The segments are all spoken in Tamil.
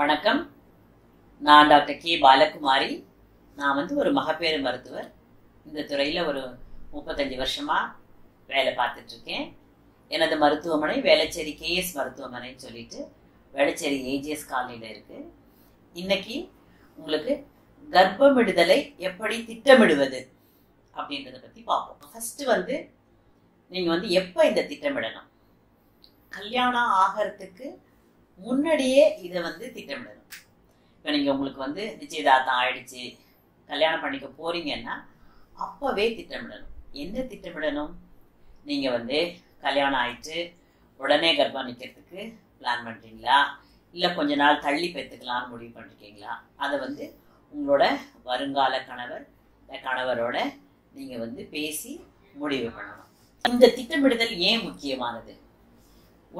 வணக்கம். நான் டாக்டர் கே. பாலகுமாரி. நான் வந்து ஒரு மகப்பேறு மருத்துவர். இந்த துறையில் ஒரு முப்பத்தஞ்சு வருஷமாக வேலை பார்த்துட்ருக்கேன் எனது மருத்துவமனை வேளச்சேரி கேஎஸ் மருத்துவமனைன்னு சொல்லிட்டு வேளச்சேரி ஏஜிஎஸ் காலனியில் இருக்குது இன்னைக்கு உங்களுக்கு கர்ப்பமிடுதலை எப்படி திட்டமிடுவது அப்படின்றத பற்றி பார்ப்போம். ஃபஸ்ட்டு வந்து நீங்கள் வந்து எப்போ இந்த திட்டமிடணும்? கல்யாணம் ஆகிறதுக்கு முன்னாடியே இதை வந்து திட்டமிடணும். இப்போ நீங்கள் உங்களுக்கு வந்து நிச்சயதார்த்தம் ஆயிடுச்சு கல்யாணம் பண்ணிக்க போறீங்கன்னா அப்போவே திட்டமிடணும். என்ன திட்டமிடணும்? நீங்கள் வந்து கல்யாணம் ஆயிட்டு உடனே கர்ப்பம் நிற்கிறதுக்கு பிளான் பண்ணுறீங்களா இல்லை கொஞ்ச நாள் தள்ளி பெற்றுக்கலாம்னு முடிவு பண்ணிருக்கீங்களா? அதை வந்து உங்களோட வருங்கால கணவர் இந்த கணவரோட நீங்கள் வந்து பேசி முடிவு பண்ணணும். இந்த திட்டமிடுதல் ஏன் முக்கியமானது?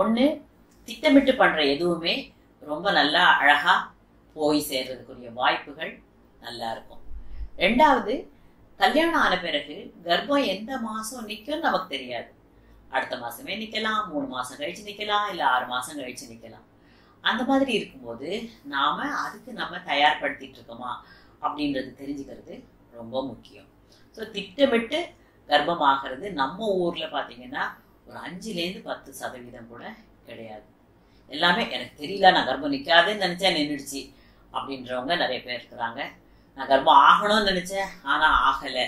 ஒன்று திட்டமிட்டு பண்ணுற எதுவுமே ரொம்ப நல்லா அழகாக போய் சேர்றதுக்குரிய வாய்ப்புகள் நல்லா இருக்கும். ரெண்டாவது கல்யாணம் ஆன பிறகு கர்ப்பம் எந்த மாதம் நிற்கும் நமக்கு தெரியாது. அடுத்த மாதமே நிற்கலாம் மூணு மாதம் கழிச்சு நிற்கலாம் இல்லை ஆறு மாதம் கழிச்சு நிற்கலாம் அந்த மாதிரி இருக்கும்போது நாம் அதுக்கு நம்ம தயார்படுத்திட்டு இருக்கோமா அப்படின்றது தெரிஞ்சுக்கிறது ரொம்ப முக்கியம். ஸோ திட்டமிட்டு கர்ப்பமாகிறது நம்ம ஊரில் பார்த்திங்கன்னா ஒரு அஞ்சுலேருந்து பத்து சதவீதம் கூட கிடையாது. எல்லாமே எனக்கு தெரியல நான் கர்ப்பம் நிற்காதுன்னு நினச்சேன் நின்றுடுச்சு அப்படின்றவங்க நிறைய பேர் இருக்கிறாங்க. நான் கர்ப்பம் ஆகணும்னு நினச்சேன் ஆனால் ஆகலை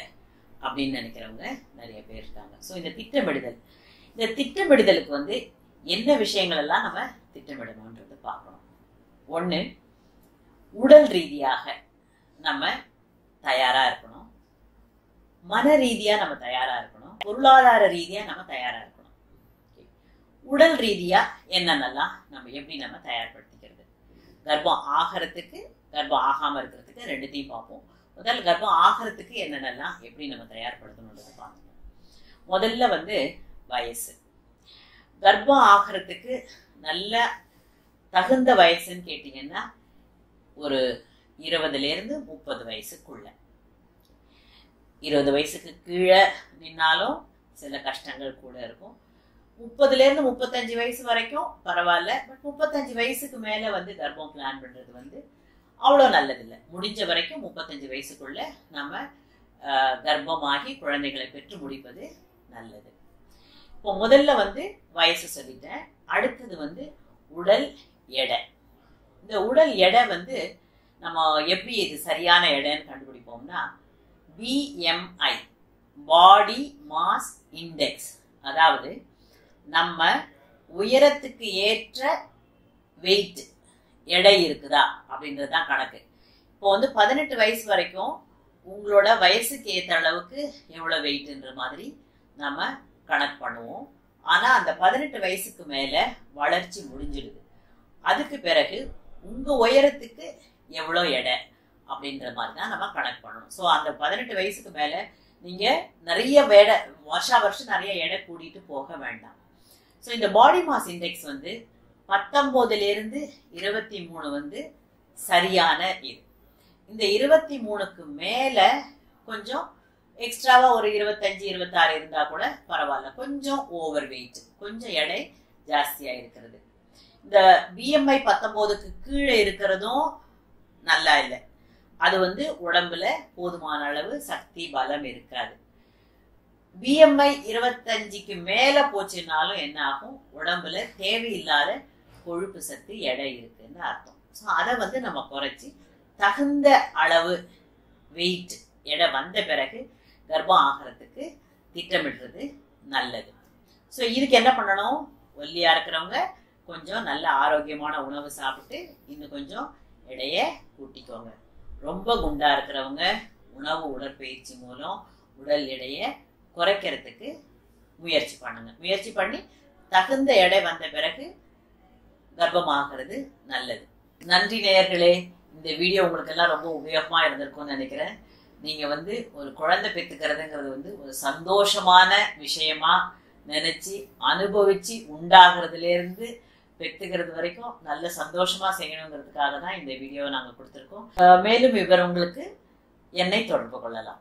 அப்படின்னு நினைக்கிறவங்க நிறைய பேர் இருக்காங்க. ஸோ இந்த திட்டமிடுதல். இந்த திட்டமிடுதலுக்கு வந்து என்ன விஷயங்கள் எல்லாம் நம்ம திட்டமிடணுன்றது பார்க்கணும். ஒன்று உடல் ரீதியாக நம்ம தயாராக இருக்கணும். மன ரீதியாக நம்ம தயாராக இருக்கணும். பொருளாதார ரீதியாக நம்ம தயாராக இருக்கணும். உடல் ரீதியாக என்னென்னலாம் நம்ம எப்படி நம்ம தயார்படுத்திக்கிறது? கர்ப்பம் ஆகிறதுக்கு கர்ப்பம் ஆகாமல் இருக்கிறதுக்கு ரெண்டுத்தையும் பார்ப்போம். முதல் கர்ப்பம் ஆகிறதுக்கு என்னென்னலாம் எப்படி நம்ம தயார்படுத்தணுன்றதை பார்க்கணும் முதல்ல வந்து வயசு. கர்ப்பம் ஆகிறதுக்கு நல்ல தகுந்த வயசுன்னு கேட்டிங்கன்னா ஒரு இருபதுலேருந்து முப்பது வயசுக்குள்ள. இருபது வயசுக்கு கீழே நின்னாலும் சில கஷ்டங்கள் கூட இருக்கும். முப்பதுலேருந்து முப்பத்தஞ்சு வயசு வரைக்கும் பரவாயில்ல பட் முப்பத்தஞ்சு வயசுக்கு மேலே வந்து கர்ப்பம் பிளான் பண்ணுறது வந்து அவ்வளோ நல்லதில்லை. முடிஞ்ச வரைக்கும் முப்பத்தஞ்சு வயசுக்குள்ள நம்ம கர்ப்பமாகி குழந்தைகளை பெற்று முடிப்பது நல்லது. இப்போ முதல்ல வந்து வயசு சொல்லிட்டேன். அடுத்தது வந்து உடல் எடை. இந்த உடல் எடை வந்து நம்ம எப்படி இது சரியான எடைன்னு கண்டுபிடிப்போம்னா பிஎம்ஐ பாடி மாஸ் இண்டெக்ஸ் அதாவது நம்ம உயரத்துக்கு ஏற்ற வெயிட் எடை இருக்குதா? அப்படின்றது தான் கணக்கு. இப்போ வந்து பதினெட்டு வயசு வரைக்கும் உங்களோட வயசுக்கு ஏற்ற அளவுக்கு எவ்வளோ வெயிட்ன்ற மாதிரி நம்ம கணக்கு பண்ணுவோம். ஆனால் அந்த பதினெட்டு வயசுக்கு மேலே வளர்ச்சி முடிஞ்சிடுது. அதுக்கு பிறகு உங்கள் உயரத்துக்கு எவ்வளோ எடை? அப்படின்ற மாதிரி தான் நம்ம கணக்கு பண்ணணும். ஸோ அந்த பதினெட்டு வயசுக்கு மேலே நீங்கள் நிறைய எடை வருஷா வருஷம் நிறைய எடை கூட்டிகிட்டு போக வேண்டாம். ஸோ இந்த பாடி மாஸ் இண்டெக்ஸ் வந்து பத்தொம்போதுலேருந்து இருபத்தி மூணு வந்து சரியான இது. இந்த இருபத்தி மூணுக்கு மேலே கொஞ்சம் எக்ஸ்ட்ராவாக ஒரு இருபத்தஞ்சி இருபத்தாறு இருந்தால் கூட பரவாயில்ல. கொஞ்சம் ஓவர் வெயிட் கொஞ்சம் எடை ஜாஸ்தியாக இருக்கிறது. இந்த பிஎம்ஐ பத்தொம்போதுக்கு கீழே இருக்கிறதும் நல்லா இல்லை. அது வந்து உடம்புல போதுமான அளவு சக்தி பலம் இருக்காது. பிஎம்ஐ இருபத்தஞ்சுக்கு மேலே போச்சுனாலும் என்ன ஆகும்? உடம்புல தேவையில்லாத கொழுப்பு சத்து எடை இருக்குன்னு அர்த்தம். ஸோ அதை வந்து நம்ம குறைச்சி தகுந்த அளவு வெயிட் எடை வந்த பிறகு கர்ப்பம் ஆகிறதுக்கு திட்டமிடுறது நல்லது. ஸோ இதுக்கு என்ன பண்ணணும்? ஒல்லியாக இருக்கிறவங்க கொஞ்சம் நல்ல ஆரோக்கியமான உணவு சாப்பிட்டு இன்னும் கொஞ்சம் எடைய கூட்டிக்கோங்க. ரொம்ப குண்டா இருக்கிறவங்க உணவு உடற்பயிற்சி மூலம் உடல் எடையை குறைக்கிறதுக்கு முயற்சி பண்ணுங்க. முயற்சி பண்ணி தகுந்த எடை வந்த பிறகு கர்ப்பமாகிறது நல்லது. நன்றி நேயர்களே இந்த வீடியோ உங்களுக்கு எல்லாம் ரொம்ப உபயோகமாக இருந்திருக்கும்னு நினைக்கிறேன். நீங்க வந்து ஒரு குழந்தை பெற்றுக்கிறதுங்கிறது வந்து ஒரு சந்தோஷமான விஷயமா நினைச்சு அனுபவிச்சு உண்டாகிறதுல இருந்து பெற்றுக்கிறது வரைக்கும் நல்ல சந்தோஷமா செய்யணுங்கிறதுக்காக தான் இந்த வீடியோவை நாங்கள் கொடுத்துருக்கோம். மேலும் விவரங்களுக்கு என்னை தொடர்பு கொள்ளலாம்.